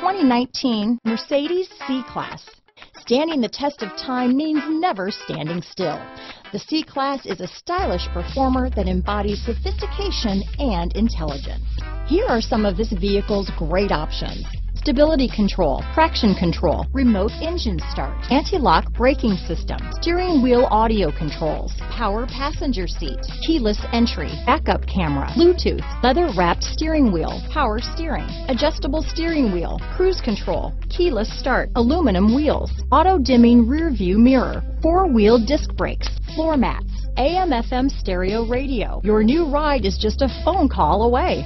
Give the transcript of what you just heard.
2019 Mercedes C-Class. Standing the test of time means never standing still. The C-Class is a stylish performer that embodies sophistication and intelligence. Here are some of this vehicle's great options stability control, traction control, remote engine start, anti-lock braking system, steering wheel audio controls, power passenger seat, keyless entry, backup camera, Bluetooth, leather wrapped steering wheel, power steering, adjustable steering wheel, cruise control, keyless start, aluminum wheels, auto dimming rear view mirror, four wheel disc brakes, floor mats, AM FM stereo radio. Your new ride is just a phone call away.